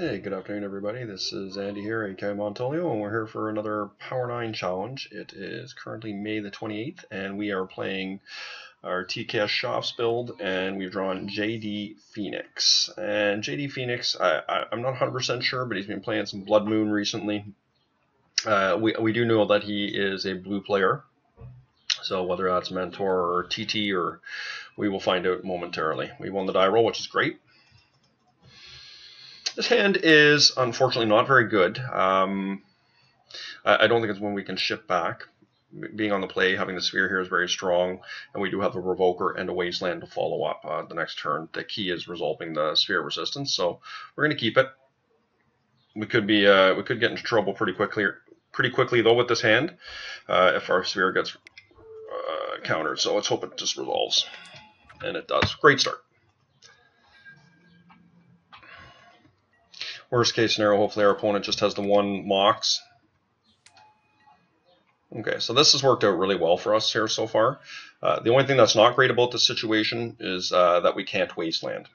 Hey, good afternoon, everybody. This is Andy here, AK Montolio, and we're here for another Power 9 challenge. It is currently May the 28th, and we are playing our TKS Shops build, and we've drawn JD Phoenix. And JD Phoenix, I, am not 100% sure, but he's been playing some Blood Moon recently. Uh, we, we do know that he is a blue player, so whether that's Mentor or TT, or we will find out momentarily. We won the die roll, which is great. This hand is unfortunately not very good. Um, I, I, don't think it's one we can ship back. Being on the play, having the sphere here is very strong, and we do have a Revoker and a Wasteland to follow up uh, the next turn. The key is resolving the sphere resistance, so we're going to keep it. We could be uh, we could get into trouble pretty quickly pretty quickly though with this hand uh, if our sphere gets uh, countered. So let's hope it just resolves, and it does. Great start. Worst case scenario, hopefully our opponent just has the one Mox. Okay, so this has worked out really well for us here so far. Uh, the only thing that's not great about this situation is uh, that we can't wasteland.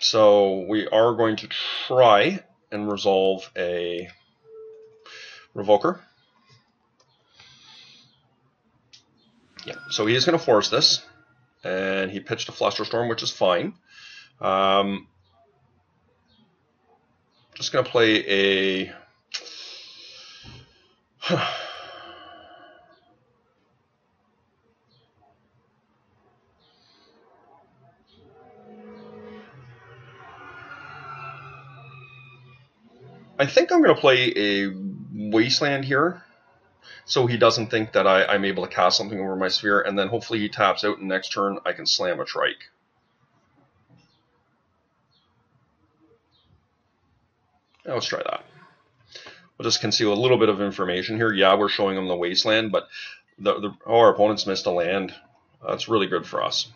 So we are going to try and resolve a revoker. Yeah, so he is going to force this, and he pitched a Flusterstorm, which is fine. Um, just going to play a... I think I'm going to play a Wasteland here, so he doesn't think that I, am able to cast something over my sphere, and then hopefully he taps out, and next turn I can slam a Trike. Let's try that. We'll just conceal a little bit of information here. Yeah, we're showing them the wasteland, but the, the oh, our opponents missed a land. That's really good for us.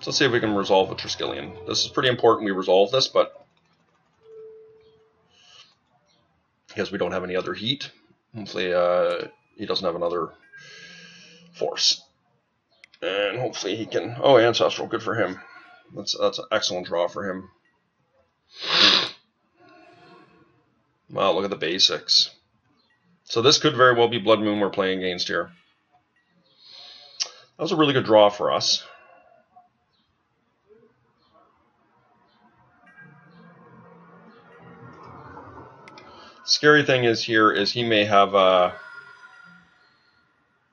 So let's see if we can resolve with Triskelion. This is pretty important we resolve this, but because we don't have any other heat, hopefully uh, he doesn't have another force. And hopefully he can... Oh, Ancestral, good for him. That's, that's an excellent draw for him. Wow, look at the basics. So this could very well be Blood Moon we're playing against here. That was a really good draw for us. Scary thing is here is he may have a,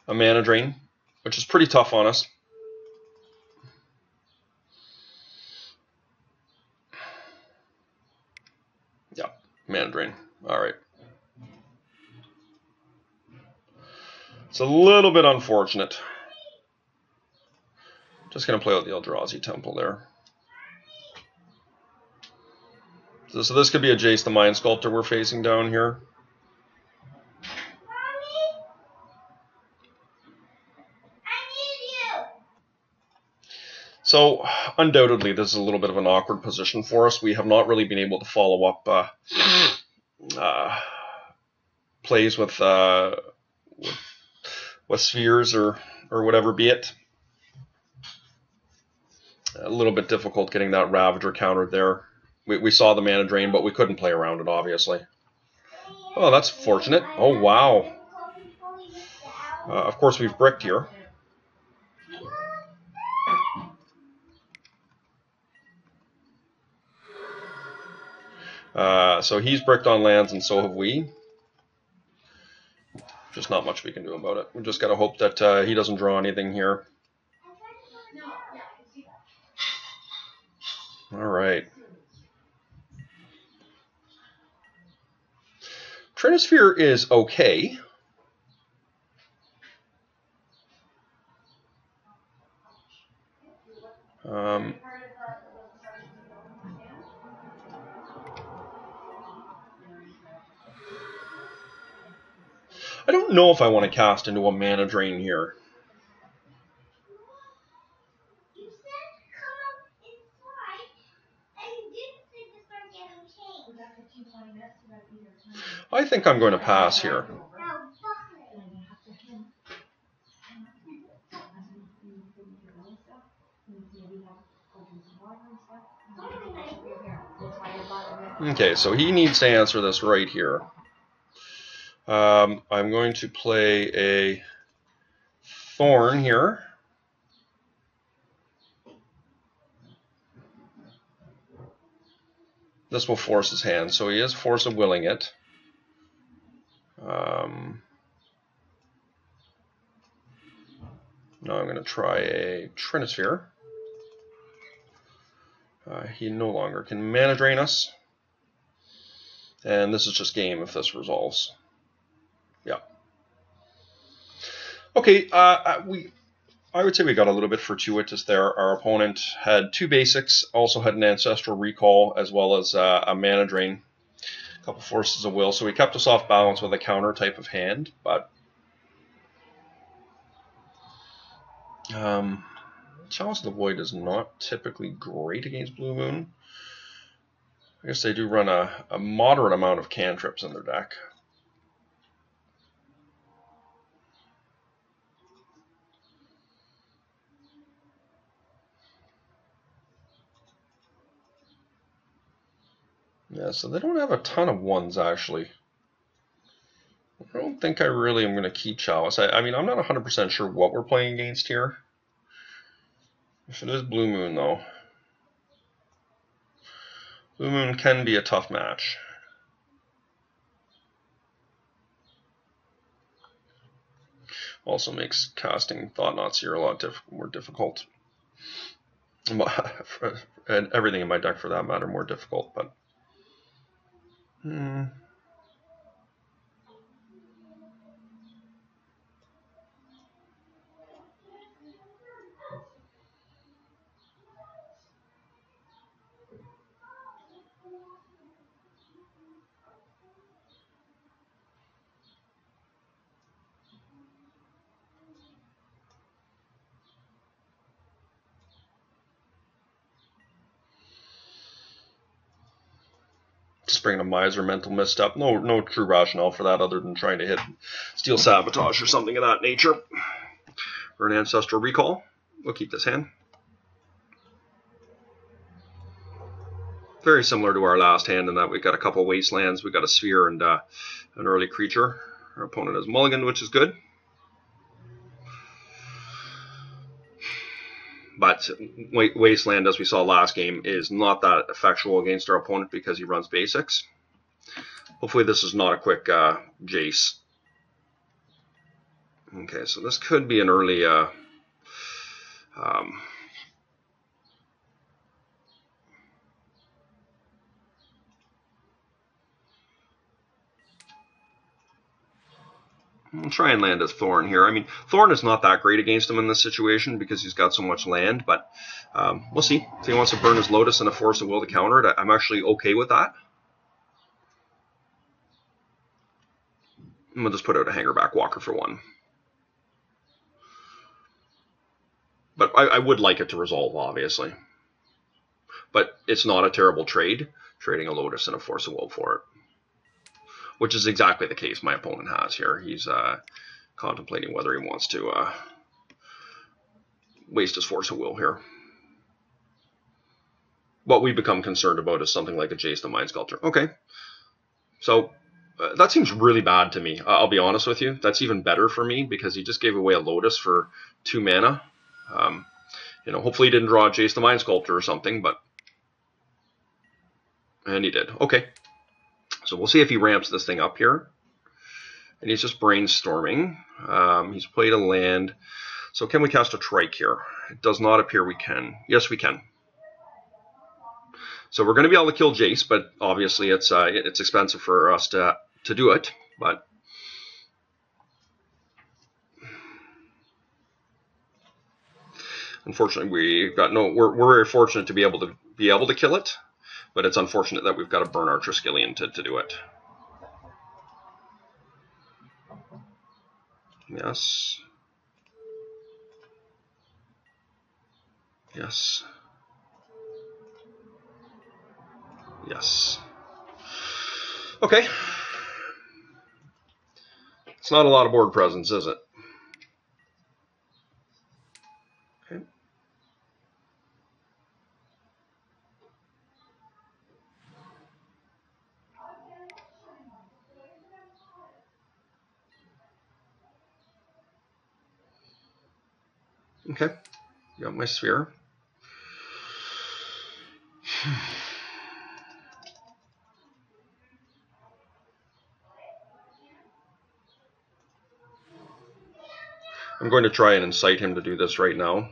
a mana drain, which is pretty tough on us. Mana drain. All right. It's a little bit unfortunate. Just going to play with the Eldrazi Temple there. So, so this could be a Jace the Mind Sculptor we're facing down here. So, undoubtedly, this is a little bit of an awkward position for us. We have not really been able to follow up uh, uh, plays with, uh, with, with spheres or or whatever be it. A little bit difficult getting that Ravager countered there. We, we saw the mana drain, but we couldn't play around it, obviously. Oh, that's fortunate. Oh, wow. Uh, of course, we've bricked here. Uh, so he's bricked on lands, and so have we. Just not much we can do about it. We just got to hope that uh, he doesn't draw anything here. All right. Trinisphere is okay. Um, I don't know if I want to cast into a mana drain here. I think I'm going to pass here. Okay, so he needs to answer this right here. Um, I'm going to play a thorn here. This will force his hand, so he is force of willing it. Um, now I'm going to try a Trinisphere. Uh, he no longer can mana drain us. And this is just game if this resolves. Yeah. Okay, uh, uh, we I would say we got a little bit fortuitous there. Our opponent had two basics, also had an ancestral recall, as well as uh, a mana drain, a couple forces of will. So we kept us off balance with a counter type of hand, but um, Chalice of the Void is not typically great against Blue Moon. I guess they do run a, a moderate amount of cantrips in their deck. Yeah, so they don't have a ton of ones actually. I don't think I really am going to keep Chalice. I, I mean, I'm not 100% sure what we're playing against here. If it is Blue Moon, though. Blue Moon can be a tough match. Also makes casting Thought Knots here a lot diff more difficult. and everything in my deck, for that matter, more difficult, but... Hmm. Bringing a miser mental misstep. No, no true rationale for that other than trying to hit steel sabotage or something of that nature, or an ancestral recall. We'll keep this hand. Very similar to our last hand in that we've got a couple wastelands, we've got a sphere and uh, an early creature. Our opponent has mulligan, which is good. But Wasteland, as we saw last game, is not that effectual against our opponent because he runs basics. Hopefully this is not a quick uh, Jace. Okay, so this could be an early... Uh, um, We'll try and land a Thorn here. I mean, Thorn is not that great against him in this situation because he's got so much land, but um, we'll see. If he wants to burn his Lotus and a Force of Will to counter it, I'm actually okay with that. And we'll just put out a Hangerback Walker for one. But I, I would like it to resolve, obviously. But it's not a terrible trade, trading a Lotus and a Force of Will for it which is exactly the case my opponent has here. He's uh, contemplating whether he wants to uh, waste his force of will here. What we become concerned about is something like a Jace the Mind Sculptor. Okay, so uh, that seems really bad to me. I'll be honest with you. That's even better for me because he just gave away a Lotus for two mana. Um, you know, hopefully he didn't draw Jace the Mind Sculptor or something, but and he did. Okay, so we'll see if he ramps this thing up here. And he's just brainstorming. Um, he's played a land. So can we cast a trike here? It does not appear we can. Yes, we can. So we're going to be able to kill Jace, but obviously it's uh, it's expensive for us to to do it. But unfortunately, we've got no. We're we're very fortunate to be able to be able to kill it. But it's unfortunate that we've got to burn our Triskelion to, to do it. Yes. Yes. Yes. Okay. It's not a lot of board presence, is it? Okay, got my sphere. I'm going to try and incite him to do this right now,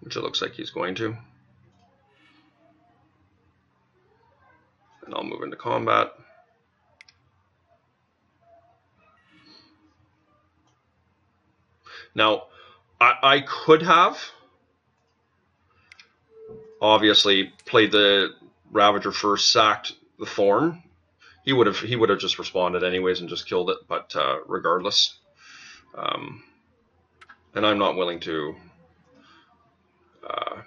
which it looks like he's going to. And I'll move into combat. Now, I, I could have obviously played the Ravager first, sacked the Thorn. He would have he would have just responded anyways and just killed it. But uh, regardless, um, and I'm not willing to uh,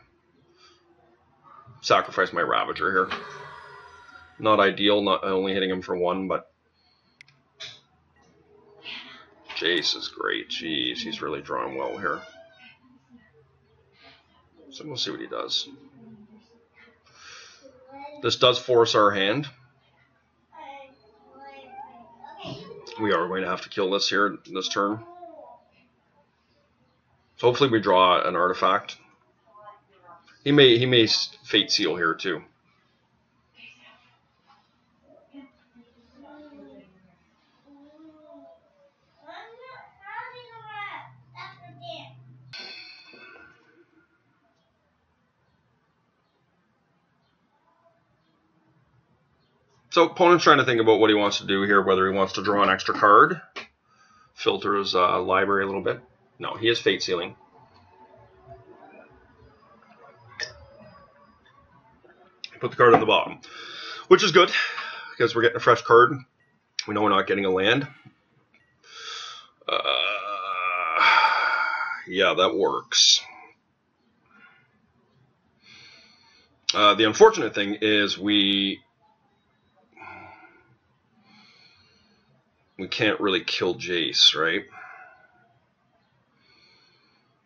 sacrifice my Ravager here. Not ideal, not only hitting him for one, but Jace is great. Jeez, he's really drawing well here. So we'll see what he does. This does force our hand. We are going to have to kill this here this turn. So hopefully we draw an artifact. He may he may fate seal here too. So opponent's trying to think about what he wants to do here, whether he wants to draw an extra card, filter his uh, library a little bit. No, he is fate sealing. Put the card on the bottom, which is good because we're getting a fresh card. We know we're not getting a land. Uh, yeah, that works. Uh, the unfortunate thing is we can't really kill Jace, right?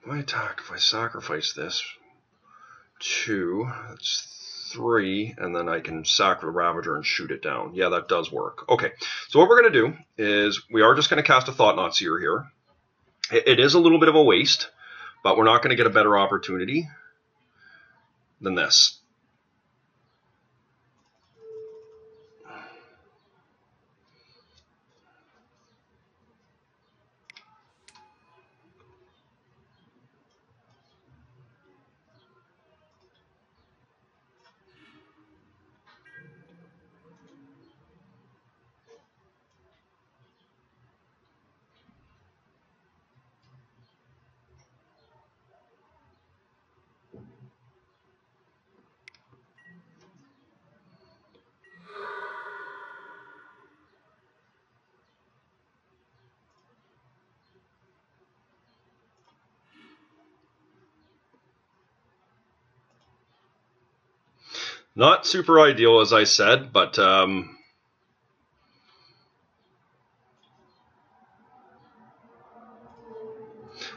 My attack, if I sacrifice this, two, that's three, and then I can sack the Ravager and shoot it down. Yeah, that does work. Okay, so what we're going to do is we are just going to cast a Thought-Knot Seer here. It is a little bit of a waste, but we're not going to get a better opportunity than this. Not super ideal, as I said, but um,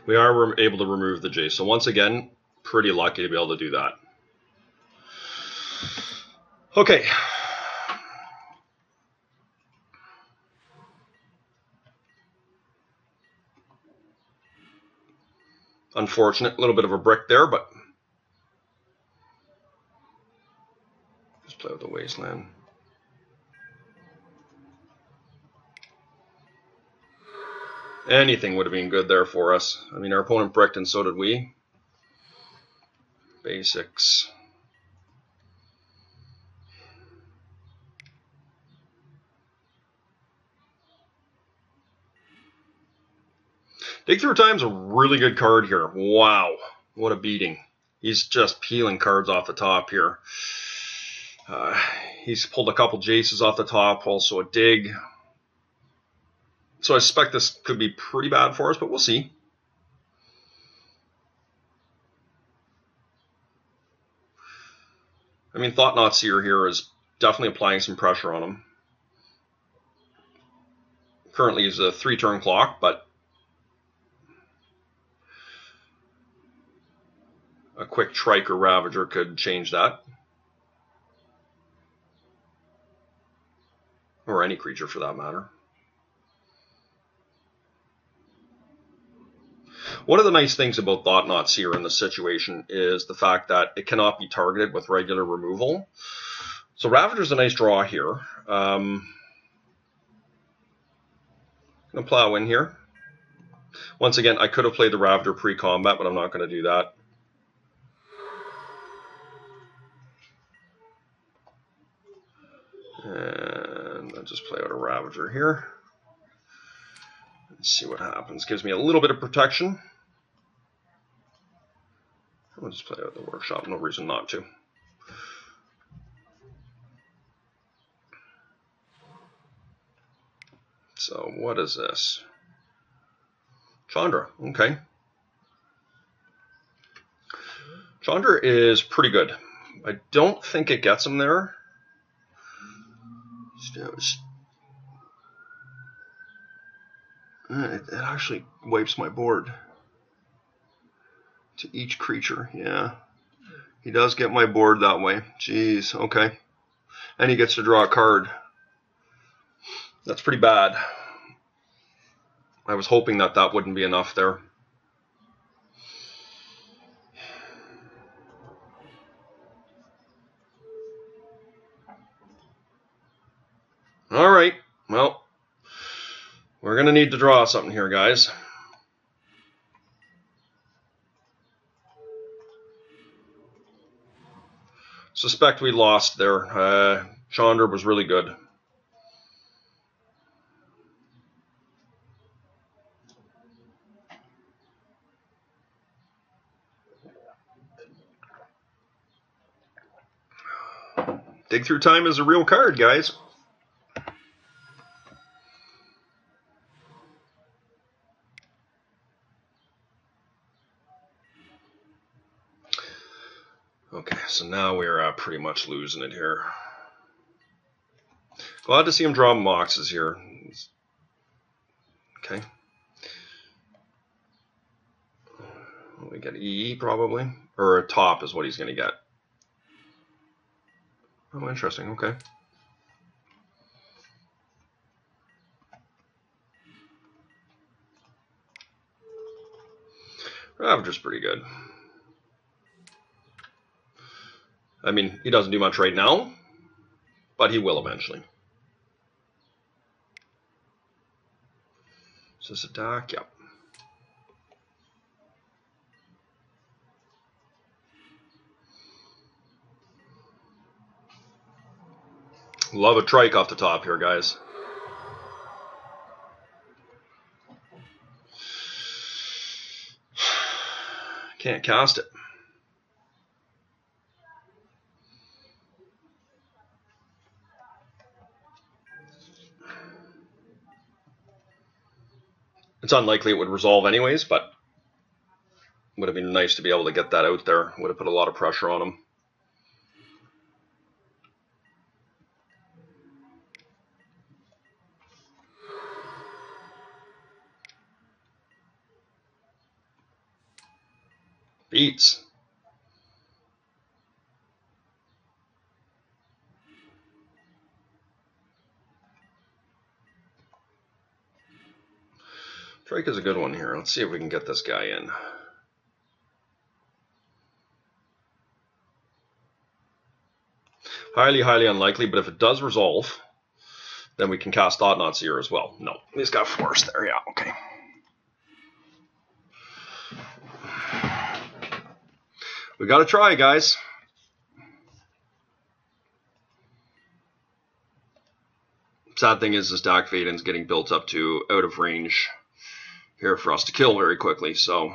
we are able to remove the J. So once again, pretty lucky to be able to do that. Okay. Unfortunate, a little bit of a brick there, but play with the wasteland. Anything would have been good there for us. I mean, our opponent bricked and so did we. Basics. Dig Through Time's a really good card here. Wow, what a beating. He's just peeling cards off the top here. Uh, he's pulled a couple Jaces off the top, also a dig. So I suspect this could be pretty bad for us, but we'll see. I mean, Thought-Knot Seer here is definitely applying some pressure on him. Currently he's a three-turn clock, but a quick Trike or Ravager could change that. Or any creature for that matter. One of the nice things about Thought-Knot Seer in this situation is the fact that it cannot be targeted with regular removal. So Ravager's a nice draw here. Um, to plow in here. Once again, I could have played the Ravager pre-combat, but I'm not going to do that. Just play out a Ravager here. Let's see what happens. Gives me a little bit of protection. I'll just play out the workshop. No reason not to. So what is this? Chandra. Okay. Chandra is pretty good. I don't think it gets him there. Uh, it actually wipes my board to each creature. Yeah. He does get my board that way. Jeez. Okay. And he gets to draw a card. That's pretty bad. I was hoping that that wouldn't be enough there. All right. Well, we're going to need to draw something here, guys. Suspect we lost there. Uh, Chandra was really good. Dig Through Time is a real card, guys. So now we're uh, pretty much losing it here. Glad to see him draw Moxes here. Okay. We get E probably, or a top is what he's going to get. Oh, interesting. Okay. Ravager's pretty good. I mean, he doesn't do much right now, but he will eventually. Is this a Dack? Yep. Love a trike off the top here, guys. Can't cast it. It's unlikely it would resolve anyways, but would have been nice to be able to get that out there. Would have put a lot of pressure on him. Is a good one here. Let's see if we can get this guy in. Highly, highly unlikely, but if it does resolve, then we can cast Thought-Knot Seer as well. No, he's got force there. Yeah, okay. We got to try, guys. Sad thing is, this Dack Fayden's getting built up to out of range here for us to kill very quickly, so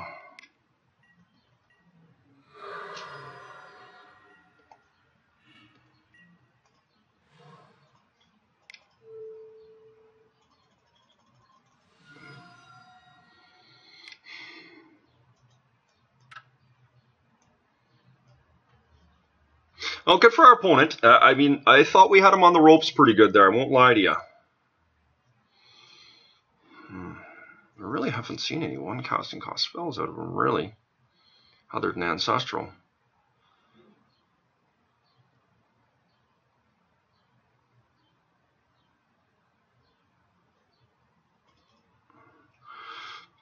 Well, good for our opponent. Uh, I mean, I thought we had him on the ropes pretty good there. I won't lie to you. really haven't seen anyone casting cost spells out of them, really, other than Ancestral.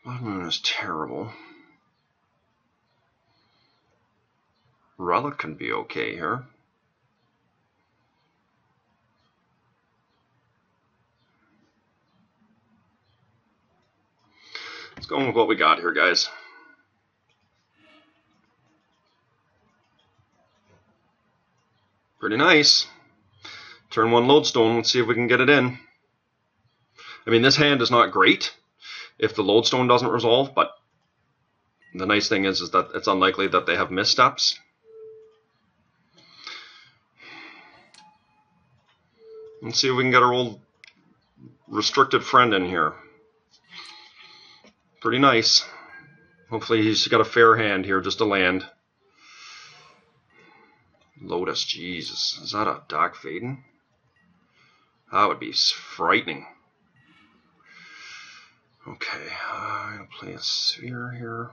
Blood Moon is terrible. Relic can be okay here. Let's go with what we got here, guys. Pretty nice. Turn one lodestone. Let's see if we can get it in. I mean, this hand is not great if the lodestone doesn't resolve, but the nice thing is, is that it's unlikely that they have missteps. Let's see if we can get our old restricted friend in here. Pretty nice. Hopefully he's got a fair hand here just to land. Lotus, Jesus. Is that a Dack Fayden? That would be frightening. Okay, uh, I'm going to play a sphere here.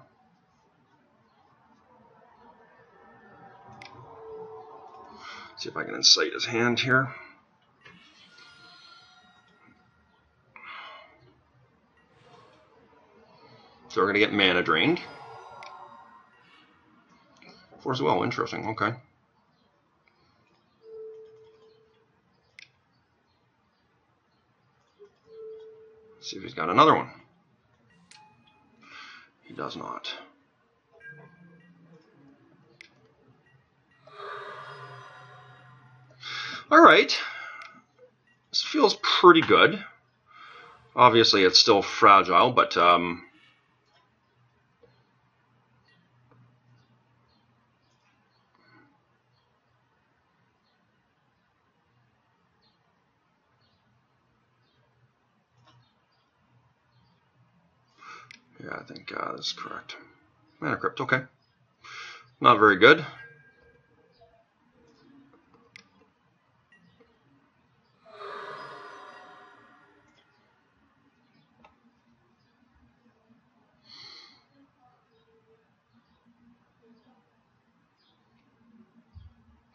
See if I can incite his hand here. So we're going to get mana drained. Four as well, interesting, okay. see if he's got another one. He does not. All right. This feels pretty good. Obviously, it's still fragile, but um, Yeah, I think uh, that's correct. Mana Crypt, okay. Not very good.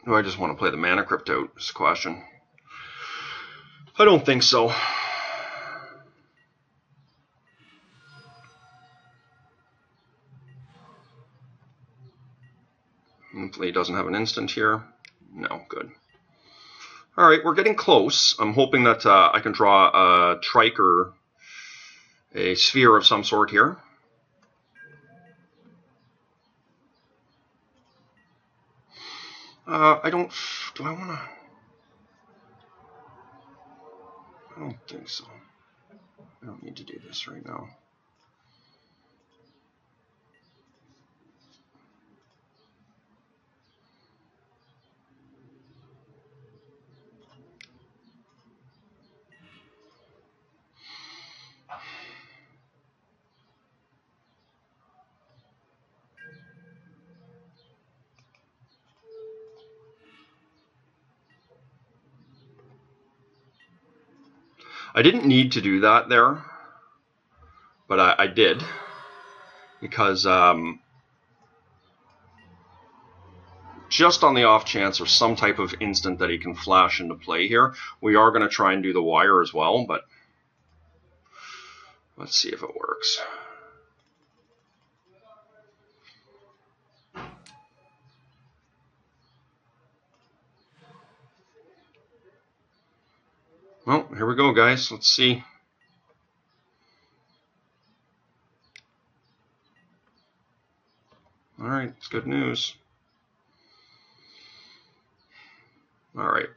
Do I just want to play the Mana Crypt out? Is question. I don't think so. Hopefully he doesn't have an instant here. No, good. All right, we're getting close. I'm hoping that uh, I can draw a trike or a sphere of some sort here. Uh, I don't... Do I want to... I don't think so. I don't need to do this right now. I didn't need to do that there, but I, I did because um, just on the off chance or some type of instant that he can flash into play here, we are going to try and do the wire as well, but let's see if it works. Well, here we go, guys. Let's see. All right, it's good news. All right.